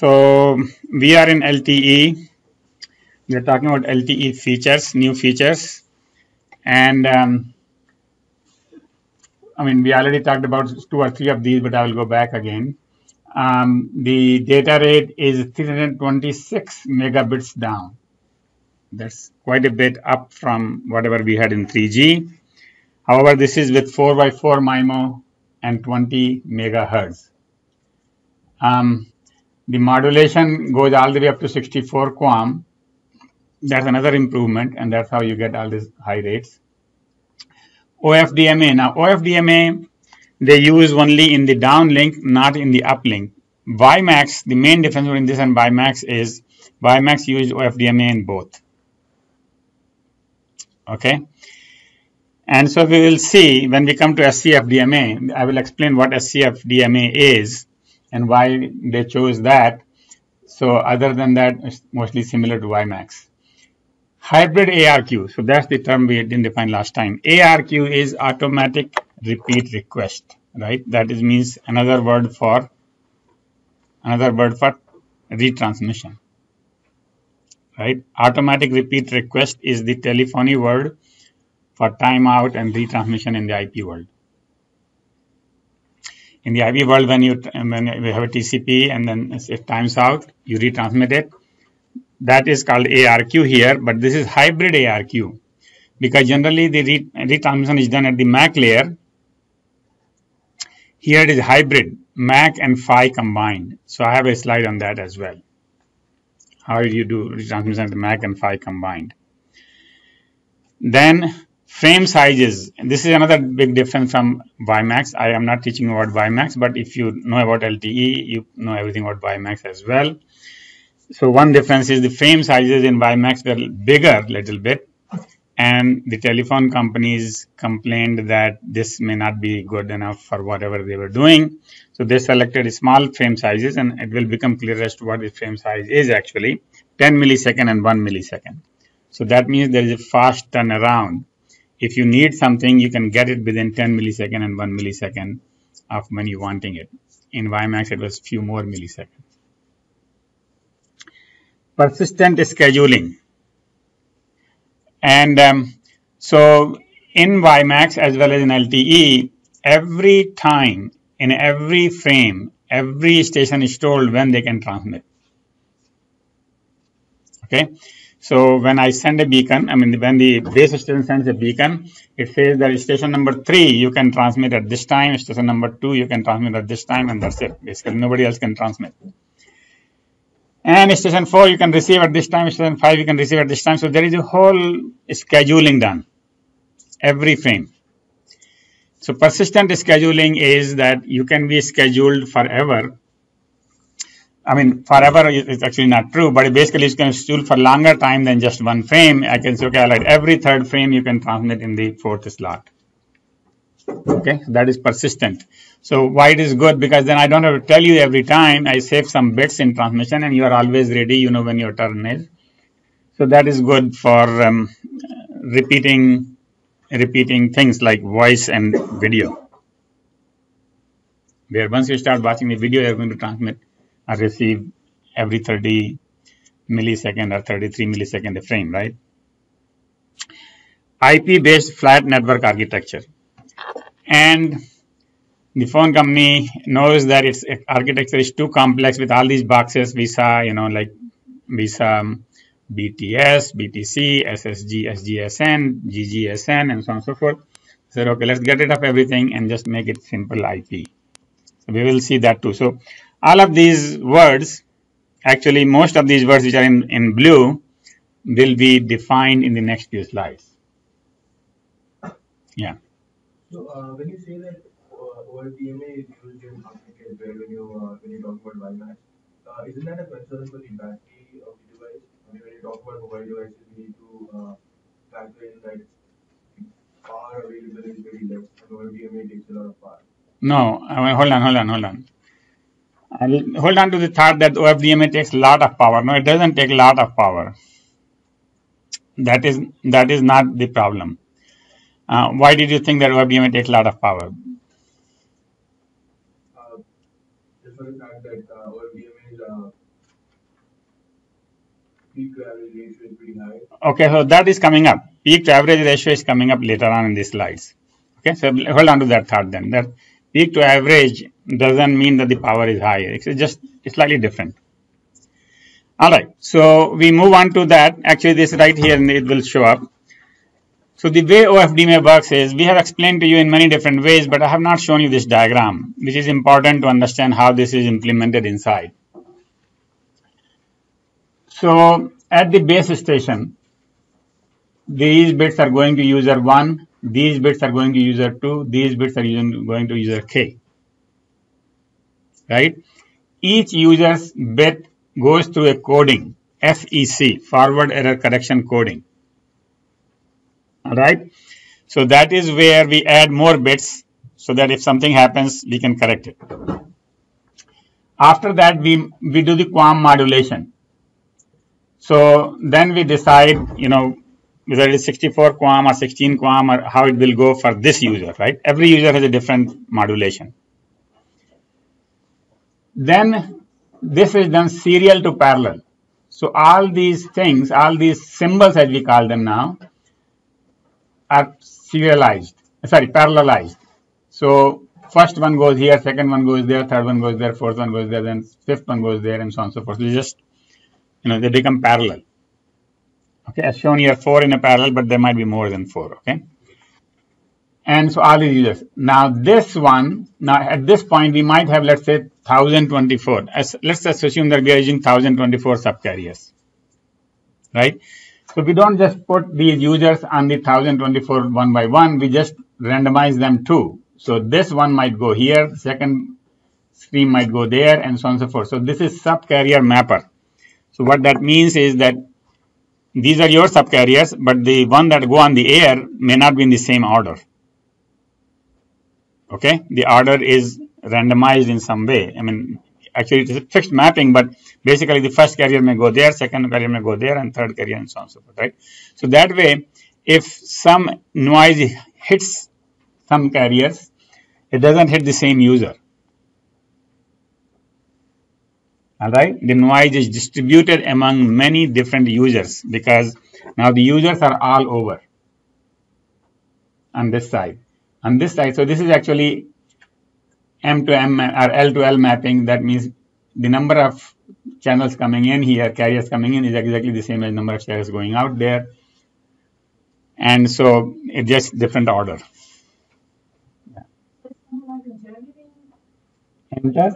So we are in LTE. We are talking about LTE features, new features, and um, I mean we already talked about two or three of these, but I will go back again. Um, the data rate is 326 megabits down. That's quite a bit up from whatever we had in 3G. However, this is with 4x4 MIMO and 20 megahertz. Um, the modulation goes all the way up to 64 QAM. That's another improvement, and that's how you get all these high rates. OFDMA. Now, OFDMA, they use only in the downlink, not in the uplink. WiMAX, the main difference between this and WiMAX is WiMAX uses OFDMA in both. Okay. And so we will see when we come to SCFDMA, I will explain what SCFDMA is and why they chose that. So other than that, it's mostly similar to WiMAX. Hybrid ARQ, so that's the term we didn't define last time. ARQ is automatic repeat request, right? That is means another word for another word for retransmission, right? Automatic repeat request is the telephony word for timeout and retransmission in the IP world in the IP world, when you when you have a TCP and then it times out, you retransmit it. That is called ARQ here, but this is hybrid ARQ because generally the retransmission is done at the MAC layer. Here it is hybrid, MAC and PHY combined. So I have a slide on that as well. How do you do retransmission at the MAC and PHY combined? Then Frame sizes. This is another big difference from WiMAX. I am not teaching about WiMAX, but if you know about LTE, you know everything about WiMAX as well. So one difference is the frame sizes in WiMAX were bigger little bit and the telephone companies complained that this may not be good enough for whatever they were doing. So they selected small frame sizes and it will become clear as to what the frame size is actually 10 millisecond and 1 millisecond. So that means there is a fast turnaround if you need something, you can get it within 10 millisecond and 1 millisecond of when you wanting it. In WiMAX, it was few more milliseconds. Persistent scheduling. And um, so in WiMAX as well as in LTE, every time in every frame, every station is told when they can transmit. Okay. So when I send a beacon, I mean, when the base station sends a beacon, it says that station number three, you can transmit at this time, station number two, you can transmit at this time, and that's it. Basically, nobody else can transmit. And station four, you can receive at this time, station five, you can receive at this time. So there is a whole scheduling done every frame. So persistent scheduling is that you can be scheduled forever I mean, forever is actually not true, but basically it's going to stool for longer time than just one frame. I can say, okay, like every third frame you can transmit in the fourth slot. Okay, that is persistent. So why it is good? Because then I don't have to tell you every time. I save some bits in transmission and you are always ready, you know when your turn is. So that is good for um, repeating repeating things like voice and video. Where once you start watching the video, you're going to transmit are received every 30 millisecond or 33 millisecond frame, right? IP-based flat network architecture. And the phone company knows that its architecture is too complex with all these boxes, Visa, you know, like Visa, um, BTS, BTC, SSG, SGSN, GGSN, and so on and so forth. Said, okay, let's get rid of everything and just make it simple IP. So we will see that too. So all of these words, actually most of these words which are in, in blue will be defined in the next few slides. Yeah. So uh, when you say that uh, OFDMA is used in optical where when you uh, when you talk about WiMAX, uh, isn't that a concern for the battery of the device? I mean, when you talk about mobile devices, we need to uh, factor in that power available is very less, and OFDMA takes a lot of power. No, I mean, hold on, hold on, hold on. I'll hold on to the thought that OFDMA takes a lot of power. No, it doesn't take a lot of power. That is that is not the problem. Uh, why did you think that OFDMA takes a lot of power? Uh, just for the fact that uh, uh, peak to average ratio is pretty high. Okay, so that is coming up. Peak to average ratio is coming up later on in the slides. Okay, so hold on to that thought then. That peak to average doesn't mean that the power is higher. It's just slightly different. All right, so we move on to that. Actually, this right here and it will show up. So the way OFDMA works is we have explained to you in many different ways, but I have not shown you this diagram, which is important to understand how this is implemented inside. So at the base station, these bits are going to user 1, these bits are going to user 2, these bits are going to user k. Right? Each user's bit goes through a coding, FEC, forward error correction coding. All right? So that is where we add more bits so that if something happens we can correct it. After that we we do the QAM modulation. So then we decide you know whether it is 64 QAM or 16 QAM or how it will go for this user right? Every user has a different modulation then this is done serial to parallel so all these things all these symbols as we call them now are serialized, sorry, parallelized. So first one goes here, second one goes there, third one goes there, fourth one goes there, then fifth one goes there, and so on and so forth. They just, you know, they become parallel. Okay, as shown here, four in a parallel, but there might be more than four. Okay. And so all these users. Now this one, now at this point, we might have, let's say, 1024. As, let's just assume that we are using 1024 subcarriers. Right? So we don't just put these users on the 1024 one by one, we just randomize them too. So this one might go here, second stream might go there, and so on and so forth. So this is subcarrier mapper. So what that means is that these are your subcarriers, but the one that go on the air may not be in the same order. Okay, the order is randomized in some way. I mean, actually it is a fixed mapping, but basically the first carrier may go there, second carrier may go there, and third carrier and so on and so forth, right? So that way, if some noise hits some carriers, it doesn't hit the same user. All right, the noise is distributed among many different users because now the users are all over on this side. On this side, so this is actually M to M or L to L mapping, that means the number of channels coming in here, carriers coming in is exactly the same as number of carriers going out there. And so it's just different order. Inter?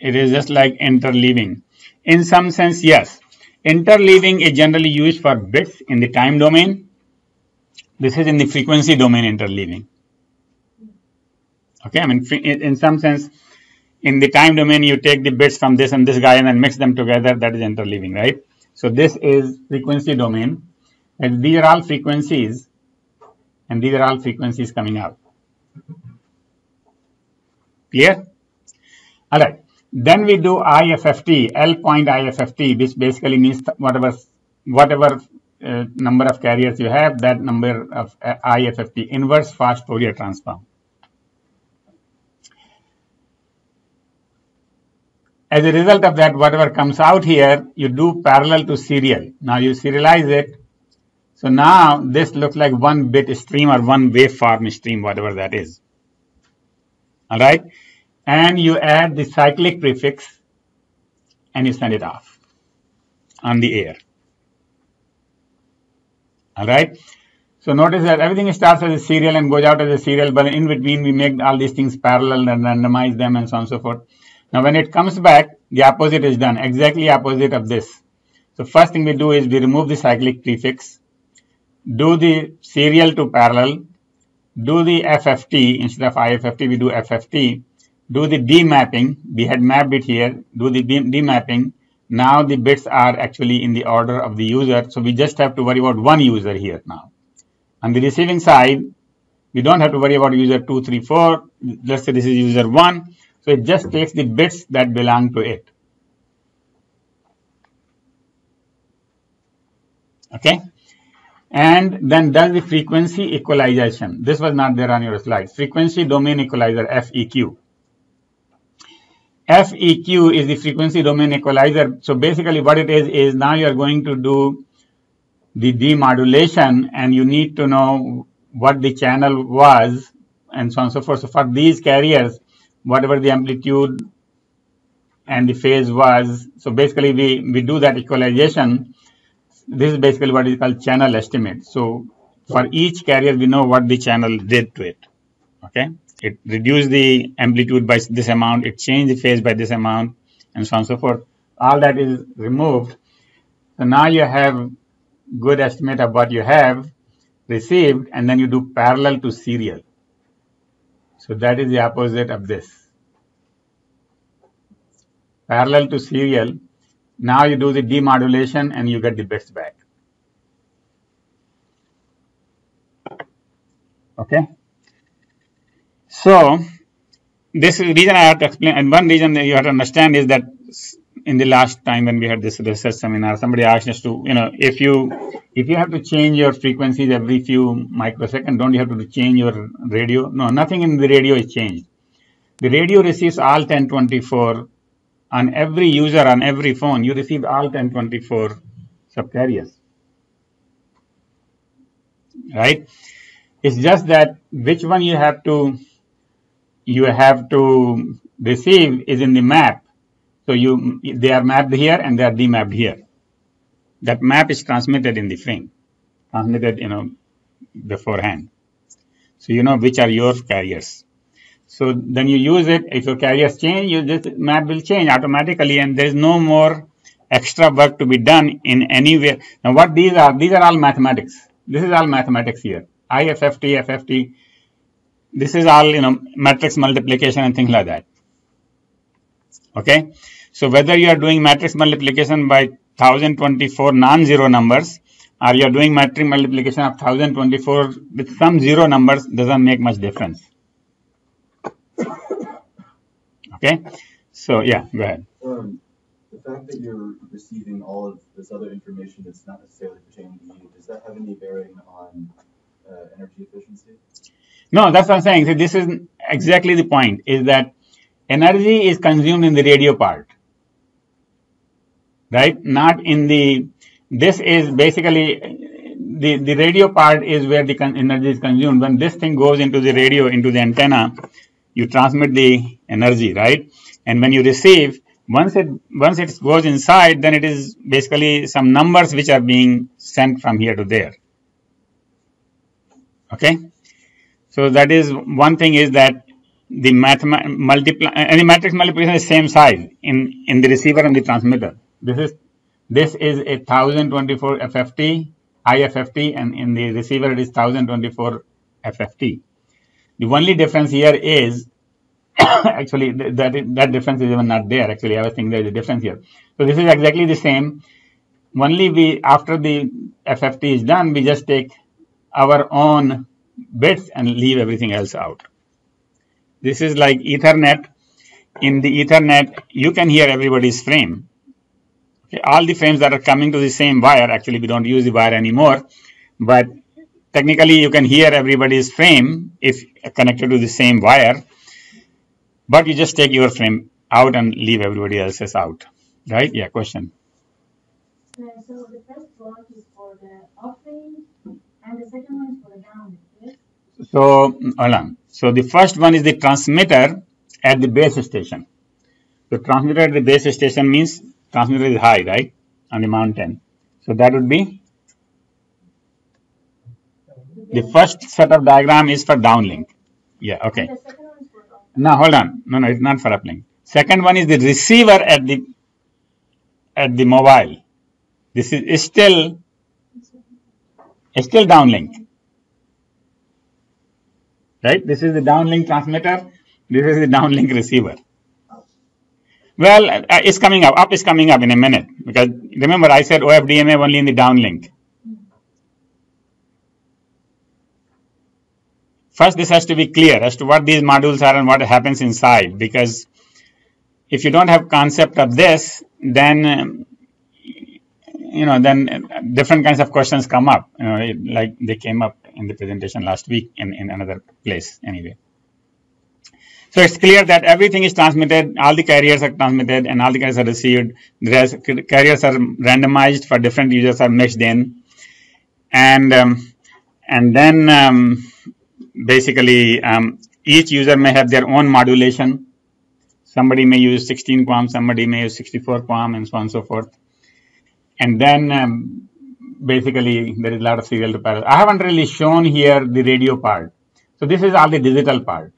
It is just like interleaving. In some sense, yes. Interleaving is generally used for bits in the time domain. This is in the frequency domain interleaving. Okay, I mean, in some sense, in the time domain, you take the bits from this and this guy and then mix them together. That is interleaving, right? So this is frequency domain. And these are all frequencies. And these are all frequencies coming out. Clear? All right. Then we do IFFT, L point IFFT, which basically means whatever whatever uh, number of carriers you have, that number of uh, IFFT, inverse fast Fourier transform. As a result of that, whatever comes out here, you do parallel to serial. Now you serialize it. So now this looks like one bit stream or one waveform stream, whatever that is. All right. And you add the cyclic prefix and you send it off on the air. All right. So notice that everything starts as a serial and goes out as a serial, but in between we make all these things parallel and randomize them and so on and so forth. Now when it comes back, the opposite is done, exactly opposite of this. So first thing we do is we remove the cyclic prefix, do the serial to parallel, do the FFT, instead of IFFT, we do FFT, do the demapping, we had mapped it here, do the demapping, now the bits are actually in the order of the user, so we just have to worry about one user here now. On the receiving side, we don't have to worry about user 2, 3, 4, let's say this is user 1, so it just takes the bits that belong to it. Okay. And then does the frequency equalization. This was not there on your slide. Frequency domain equalizer, FEQ. FEQ is the frequency domain equalizer. So basically what it is, is now you're going to do the demodulation and you need to know what the channel was and so on and so forth. So for these carriers, whatever the amplitude and the phase was, so basically we, we do that equalization. This is basically what is called channel estimate. So for each carrier, we know what the channel did to it. Okay. It reduced the amplitude by this amount. It changed the phase by this amount and so on and so forth. All that is removed. So now you have good estimate of what you have received and then you do parallel to serial. So that is the opposite of this. Parallel to serial, now you do the demodulation and you get the bits back. Okay. So this reason I have to explain, and one reason that you have to understand is that in the last time when we had this research seminar, somebody asked us to, you know, if you if you have to change your frequencies every few microseconds, don't you have to change your radio? No, nothing in the radio is changed. The radio receives all 1024 on every user on every phone. You receive all 1024 subcarriers, right? It's just that which one you have to you have to receive is in the map so you they are mapped here and they are demapped here. That map is transmitted in the frame, transmitted you know beforehand. So you know which are your carriers. So then you use it. If your carriers change, you this map will change automatically, and there is no more extra work to be done in any way. Now what these are? These are all mathematics. This is all mathematics here. IFFT, FFT. This is all you know matrix multiplication and things like that. Okay. So whether you are doing matrix multiplication by 1024 non-zero numbers or you are doing matrix multiplication of 1024 with some zero numbers doesn't make much difference. Okay. So yeah, go ahead. Um, the fact that you're receiving all of this other information that's not necessarily pertaining to you, does that have any bearing on uh, energy efficiency? No, that's what I'm saying. So this is exactly the point, is that energy is consumed in the radio part right? Not in the, this is basically, the, the radio part is where the energy is consumed. When this thing goes into the radio, into the antenna, you transmit the energy, right? And when you receive, once it once it goes inside, then it is basically some numbers which are being sent from here to there. Okay, so that is one thing is that the multiply any matrix multiplication is same size in in the receiver and the transmitter. This is this is a 1024 FFT, IFFT, and in the receiver it is 1024 FFT. The only difference here is actually that that difference is even not there. Actually, I was thinking there is a difference here. So this is exactly the same. Only we after the FFT is done, we just take our own bits and leave everything else out. This is like Ethernet. In the Ethernet, you can hear everybody's frame Okay, all the frames that are coming to the same wire, actually we don't use the wire anymore, but technically you can hear everybody's frame if connected to the same wire, but you just take your frame out and leave everybody else's out, right? Yeah, question. So the first block is for the uplink and the second one is for the yes? So, hold on. So the first one is the transmitter at the base station. The transmitter at the base station means transmitter is high, right, on the mountain. So that would be the first set of diagram is for downlink. Yeah, okay. Now hold on. No, no, it's not for uplink. Second one is the receiver at the at the mobile. This is, still still downlink. Right? This is the downlink transmitter. This is the downlink receiver. Well, uh, it's coming up. Up is coming up in a minute because remember I said OFDMA only in the downlink. First, this has to be clear as to what these modules are and what happens inside because if you don't have concept of this, then um, you know then different kinds of questions come up. You know, like they came up in the presentation last week in, in another place anyway. So it's clear that everything is transmitted, all the carriers are transmitted, and all the carriers are received. The carriers are randomized for different users are mixed in, and um, and then um, basically um, each user may have their own modulation. Somebody may use 16 QAM, somebody may use 64 QAM, and so on and so forth. And then um, basically there is a lot of serial to parallel. I haven't really shown here the radio part. So this is all the digital part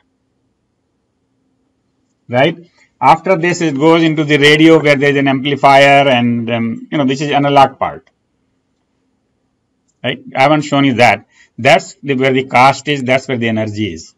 right? After this, it goes into the radio where there's an amplifier and, um, you know, this is analog part, right? I haven't shown you that. That's the, where the cost is, that's where the energy is.